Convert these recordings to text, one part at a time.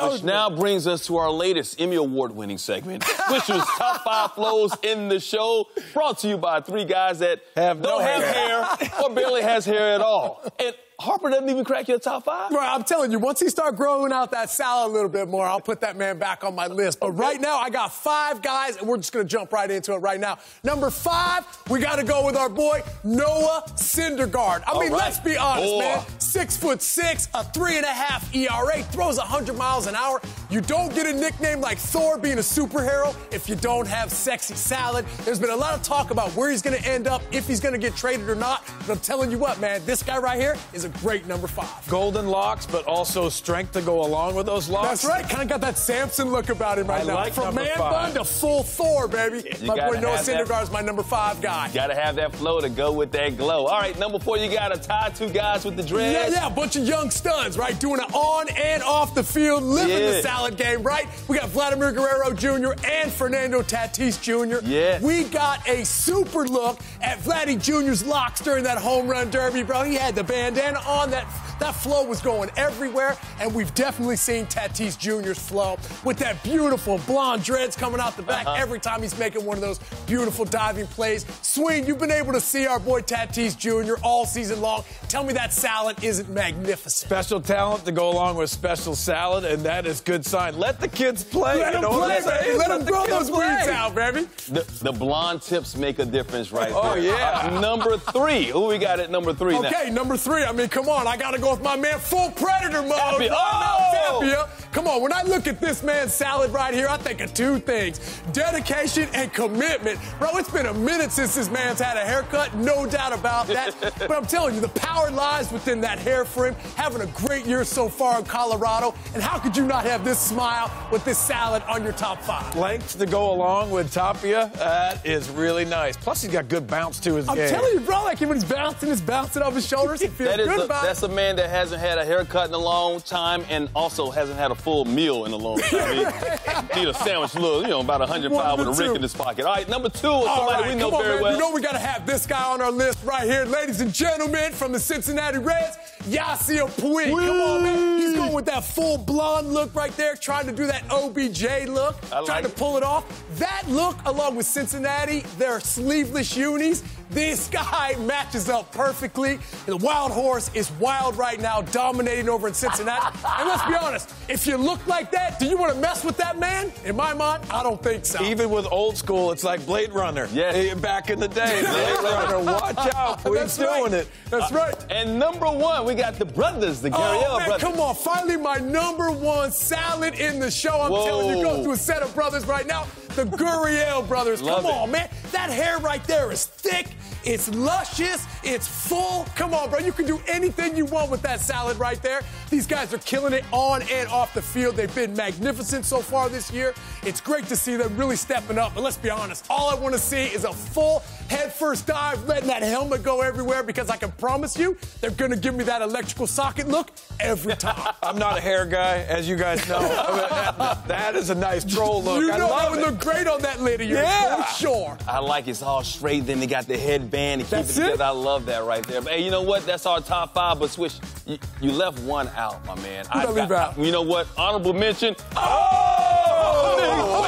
Which now brings us to our latest Emmy Award winning segment, which was Top 5 Flows in the Show, brought to you by three guys that have don't no have hair. hair or barely has hair at all. And Harper doesn't even crack your top five? Bro, I'm telling you, once he start growing out that salad a little bit more, I'll put that man back on my list. But right now, I got five guys, and we're just going to jump right into it right now. Number five, we got to go with our boy, Noah Syndergaard. I mean, right. let's be honest, man. Six foot six, a three and a half ERA, throws 100 miles an hour. You don't get a nickname like Thor being a superhero if you don't have sexy salad. There's been a lot of talk about where he's going to end up, if he's going to get traded or not. But I'm telling you what, man, this guy right here is a great number five. Golden locks, but also strength to go along with those locks. That's right. Kind of got that Samson look about him right I now. Like From man five. bun to full Thor, baby. You my boy Noah Syndergaard is my number five guy. Got to have that flow to go with that glow. All right, number four, you got to tie two guys with the dreads. Yeah, yeah, a bunch of young studs, right? Doing it on and off the field, living yeah. the salad game, right? We got Vladimir Guerrero Jr. and Fernando Tatis Jr. Yeah. We got a super look at Vladdy Jr.'s locks during that home run derby, bro. He had the bandana on that that flow was going everywhere, and we've definitely seen Tatis Jr.'s flow with that beautiful blonde dreads coming out the back uh-huh. every time he's making one of those beautiful diving plays. Swing, you've been able to see our boy Tatis Jr. all season long. Tell me that salad isn't magnificent. Special talent to go along with special salad, and that is good sign. Let the kids play. Let them play, baby. Let, Let them grow those weeds out, baby. The, the, blonde tips make a difference right oh, there. yeah. Uh, number three. Who we got at number three okay, now? number three. I mean, come on. I got to go with my man, full predator mode. Tapia. Oh! Tapia. Come on, when I look at this man's salad right here, I think of two things dedication and commitment. Bro, it's been a minute since this man's had a haircut, no doubt about that. but I'm telling you, the power lies within that hair frame. Having a great year so far in Colorado. And how could you not have this smile with this salad on your top five? Length to go along with Tapia, that is really nice. Plus, he's got good bounce to his I'm game. I'm telling you, bro, like when he's bouncing, he's bouncing off his shoulders. He feels that is good a, about That's it. a man that hasn't had a haircut in a long time and also hasn't had a full meal in a long time. he need a sandwich, little, you know, about 105 with a rick in his pocket. All right, number two is somebody right, we know on, very man. well. You know we got to have this guy on our list right here. Ladies and gentlemen, from the Cincinnati Reds, Yasiel Puig. Come on, man. He's going with that full blonde look right there, trying to do that OBJ look, like trying to pull it off. That look, along with Cincinnati, their sleeveless unis, this guy matches up perfectly. The wild horse is wild right now, dominating over in Cincinnati. and let's be honest, if you look like that, do you want to mess with that man? In my mind, I don't think so. Even with old school, it's like Blade Runner. Yeah. Back in the day, Blade Runner, watch out. Who's doing right. it? That's uh, right. And number one, we got the brothers, the Gurriel oh, man, brothers. Come on, finally my number one salad in the show. I'm Whoa. telling you, go through a set of brothers right now. The Gurriel brothers. Love come it. on, man. That hair right there is thick. It's luscious. It's full. Come on, bro. You can do anything you want with that salad right there. These guys are killing it on and off the field. They've been magnificent so far this year. It's great to see them really stepping up. But let's be honest, all I want to see is a full head first dive, letting that helmet go everywhere because I can promise you they're going to give me that electrical socket look every time. I'm not a hair guy, as you guys know. that, that is a nice troll look. You I know love that would it. look great on that lady. Yeah. For sure. I like it's all straight. Then they got the headband to keep That's it together. it? I love that right there. But hey, you know what? That's our top five. But Swish, you, you left one out, my man. Who I leave got, out? You know what? Honorable mention. Oh!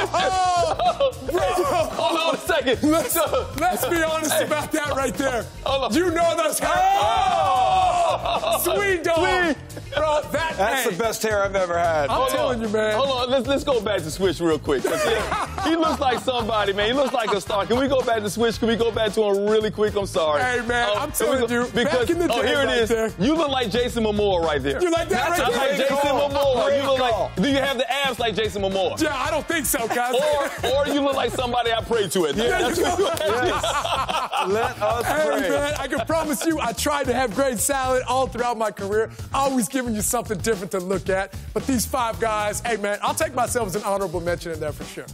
Hold on a second. Let's, let's be honest about that right there. Hold on. You know hair. Oh! Sweet dog. Sweet. Bro, that That's hey, the best hair I've ever had. I'm telling you, man. Hold on, let's let's go back to Swish real quick. He, he looks like somebody, man. He looks like a star. Can we go back to Swish? Can we go back to him really quick? I'm sorry. Hey, man, Um, I'm telling go- you, because back in the oh, here it right is. there. You look like Jason Momoa right there. You like that That's right a I like there? Jason call. Momoa. Great You look call. like. Do you have the abs like Jason Momoa? Yeah, I don't think so, guys. Or, or you look like somebody I pray to at Yeah, That's you- what you have. Let us Hey, pray. man, I can promise you, I tried to have great salad all throughout my career, always giving you something different to look at. But these five guys, hey, man, I'll take myself as an honorable mention in there for sure.